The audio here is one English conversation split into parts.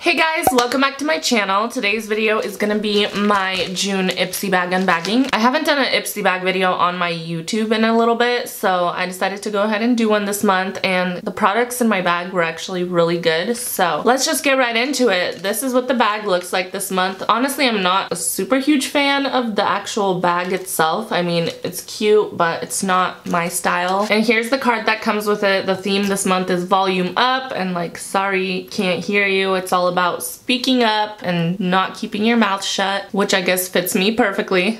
Hey guys, welcome back to my channel. Today's video is gonna be my June Ipsy bag unbagging. I haven't done an Ipsy bag video on my YouTube in a little bit, so I decided to go ahead and do one this month, and the products in my bag were actually really good, so let's just get right into it. This is what the bag looks like this month. Honestly, I'm not a super huge fan of the actual bag itself. I mean, it's cute, but it's not my style. And here's the card that comes with it. The theme this month is volume up, and like, sorry, can't hear you. It's all about speaking up and not keeping your mouth shut, which I guess fits me perfectly.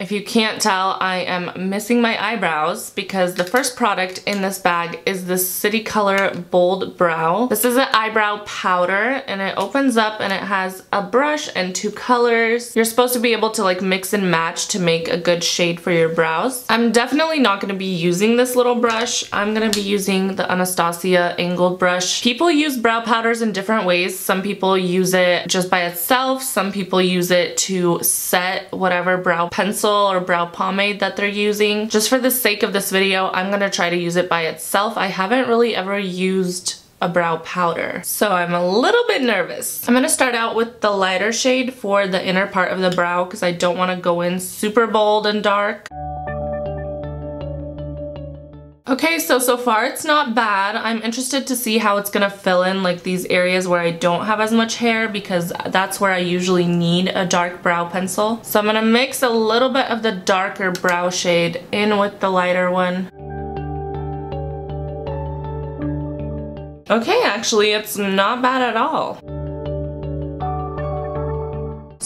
If you can't tell, I am missing my eyebrows because the first product in this bag is the City Color Bold Brow. This is an eyebrow powder and it opens up and it has a brush and two colors. You're supposed to be able to like mix and match to make a good shade for your brows. I'm definitely not going to be using this little brush. I'm going to be using the Anastasia angled brush. People use brow powders in different ways. Some people use it just by itself. Some people use it to set whatever brow pencil pencil or brow pomade that they're using. Just for the sake of this video, I'm gonna try to use it by itself. I haven't really ever used a brow powder. So I'm a little bit nervous. I'm gonna start out with the lighter shade for the inner part of the brow because I don't wanna go in super bold and dark. Okay, so, so far it's not bad. I'm interested to see how it's gonna fill in like these areas where I don't have as much hair because that's where I usually need a dark brow pencil. So I'm gonna mix a little bit of the darker brow shade in with the lighter one. Okay, actually it's not bad at all.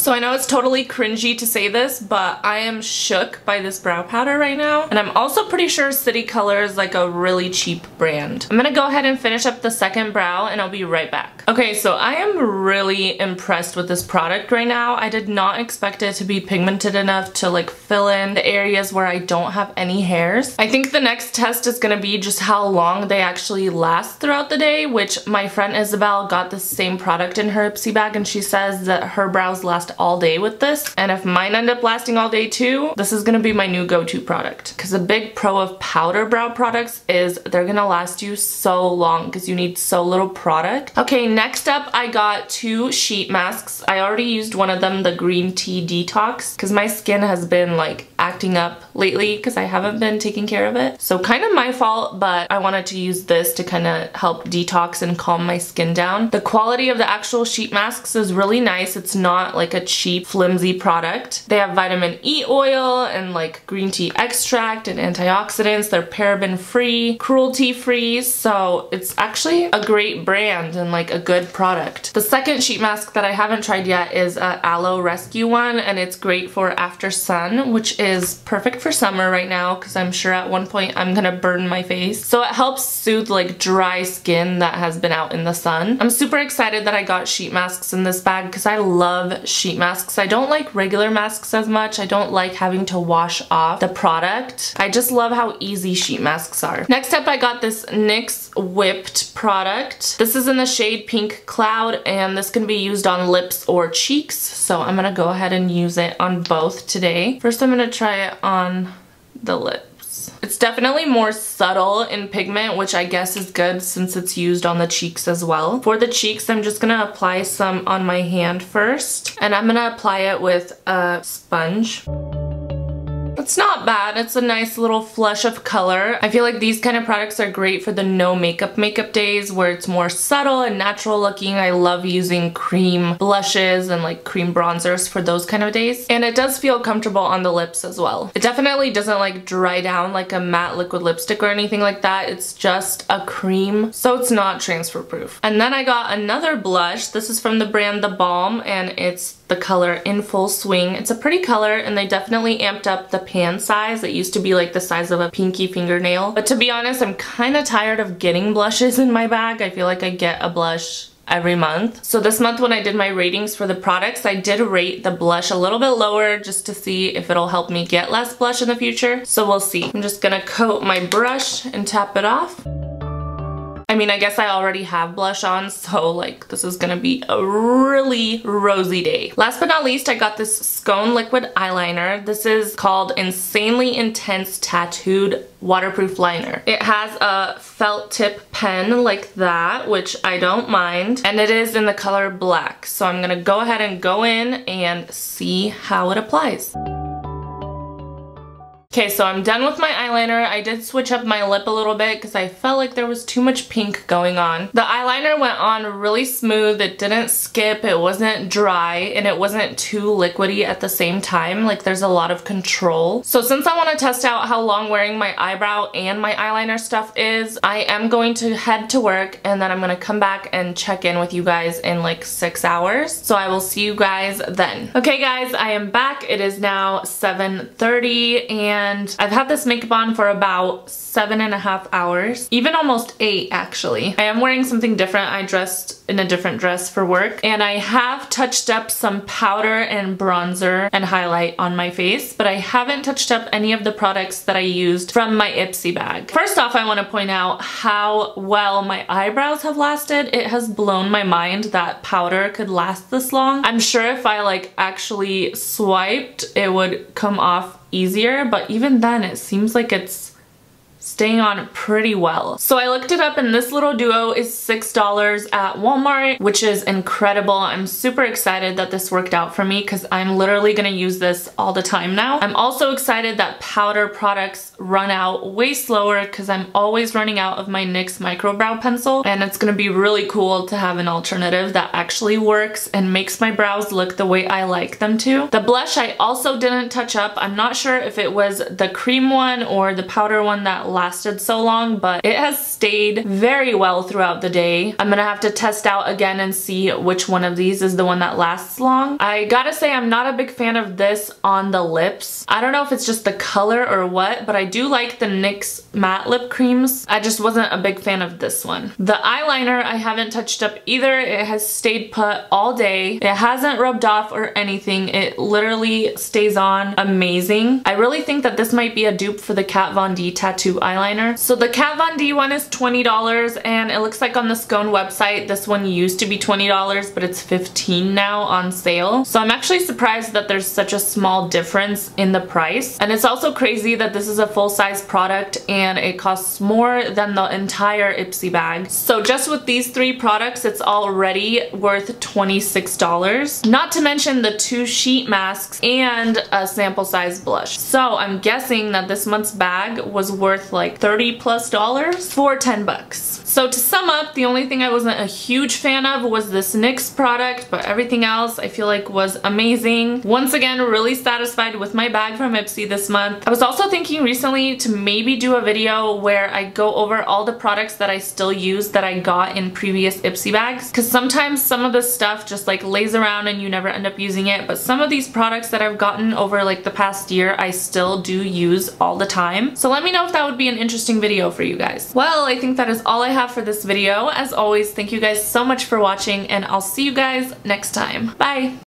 So I know it's totally cringy to say this, but I am shook by this brow powder right now. And I'm also pretty sure City Color is like a really cheap brand. I'm gonna go ahead and finish up the second brow and I'll be right back. Okay, so I am really impressed with this product right now. I did not expect it to be pigmented enough to like fill in the areas where I don't have any hairs. I think the next test is gonna be just how long they actually last throughout the day, which my friend Isabel got the same product in her Ipsy bag and she says that her brows last all day with this. And if mine end up lasting all day too, this is gonna be my new go-to product. Because a big pro of powder brow products is they're gonna last you so long because you need so little product. Okay, next up I got two sheet masks. I already used one of them, the green tea detox, because my skin has been like acting up lately because I haven't been taking care of it. So kind of my fault, but I wanted to use this to kind of help detox and calm my skin down. The quality of the actual sheet masks is really nice. It's not like a cheap, flimsy product. They have vitamin E oil and like green tea extract and antioxidants. They're paraben free, cruelty free, so it's actually a great brand and like a good product. The second sheet mask that I haven't tried yet is a Aloe Rescue one and it's great for after sun, which is perfect for summer right now because I'm sure at one point I'm gonna burn my face. So it helps soothe like dry skin that has been out in the sun. I'm super excited that I got sheet masks in this bag because I love sheet masks. I don't like regular masks as much. I don't like having to wash off the product. I just love how easy sheet masks are. Next up I got this NYX Whipped product. This is in the shade Pink Cloud and this can be used on lips or cheeks. So I'm gonna go ahead and use it on both today. First I'm gonna try it on the lips. Definitely more subtle in pigment, which I guess is good since it's used on the cheeks as well. For the cheeks, I'm just gonna apply some on my hand first, and I'm gonna apply it with a sponge. It's not bad. It's a nice little flush of color. I feel like these kind of products are great for the no makeup makeup days where it's more subtle and natural looking. I love using cream blushes and like cream bronzers for those kind of days. And it does feel comfortable on the lips as well. It definitely doesn't like dry down like a matte liquid lipstick or anything like that. It's just a cream, so it's not transfer proof. And then I got another blush. This is from the brand The Balm and it's the color in full swing. It's a pretty color and they definitely amped up the pan size. It used to be like the size of a pinky fingernail. But to be honest, I'm kind of tired of getting blushes in my bag. I feel like I get a blush every month. So this month when I did my ratings for the products, I did rate the blush a little bit lower just to see if it'll help me get less blush in the future. So we'll see. I'm just gonna coat my brush and tap it off. I mean, I guess I already have blush on, so like this is gonna be a really rosy day. Last but not least, I got this Skone Liquid Eyeliner. This is called Insanely Intense Tattooed Waterproof Liner. It has a felt tip pen like that, which I don't mind, and it is in the color black. So I'm gonna go ahead and go in and see how it applies. Okay, so I'm done with my eyeliner. I did switch up my lip a little bit because I felt like there was too much pink going on. The eyeliner went on really smooth. It didn't skip. It wasn't dry and it wasn't too liquidy at the same time. Like there's a lot of control. So since I want to test out how long wearing my eyebrow and my eyeliner stuff is, I am going to head to work and then I'm going to come back and check in with you guys in like six hours. So I will see you guys then. Okay guys, I am back. It is now 7.30 and and I've had this makeup on for about seven and a half hours, even almost eight actually. I am wearing something different. I dressed in a different dress for work and I have touched up some powder and bronzer and highlight on my face, but I haven't touched up any of the products that I used from my Ipsy bag. First off, I want to point out how well my eyebrows have lasted. It has blown my mind that powder could last this long. I'm sure if I like actually swiped, it would come off easier, but even then it seems like it's staying on pretty well. So I looked it up and this little duo is $6 at Walmart, which is incredible. I'm super excited that this worked out for me because I'm literally gonna use this all the time now. I'm also excited that powder products run out way slower because I'm always running out of my NYX Micro Brow Pencil and it's gonna be really cool to have an alternative that actually works and makes my brows look the way I like them to. The blush I also didn't touch up. I'm not sure if it was the cream one or the powder one that lasted so long, but it has stayed very well throughout the day. I'm gonna have to test out again and see which one of these is the one that lasts long. I gotta say I'm not a big fan of this on the lips. I don't know if it's just the color or what, but I do like the NYX matte lip creams. I just wasn't a big fan of this one. The eyeliner I haven't touched up either. It has stayed put all day. It hasn't rubbed off or anything. It literally stays on amazing. I really think that this might be a dupe for the Kat Von D tattoo eyeliner. So the Kat Von D one is $20 and it looks like on the Skone website this one used to be $20 but it's 15 now on sale. So I'm actually surprised that there's such a small difference in the price. And it's also crazy that this is a full-size product and it costs more than the entire Ipsy bag. So just with these three products it's already worth $26. Not to mention the two sheet masks and a sample size blush. So I'm guessing that this month's bag was worth like 30 plus dollars for 10 bucks. So to sum up, the only thing I wasn't a huge fan of was this NYX product, but everything else I feel like was amazing. Once again, really satisfied with my bag from Ipsy this month. I was also thinking recently to maybe do a video where I go over all the products that I still use that I got in previous Ipsy bags, because sometimes some of this stuff just like lays around and you never end up using it, but some of these products that I've gotten over like the past year, I still do use all the time. So let me know if that would be an interesting video for you guys. Well, I think that is all I have for this video. As always, thank you guys so much for watching and I'll see you guys next time. Bye!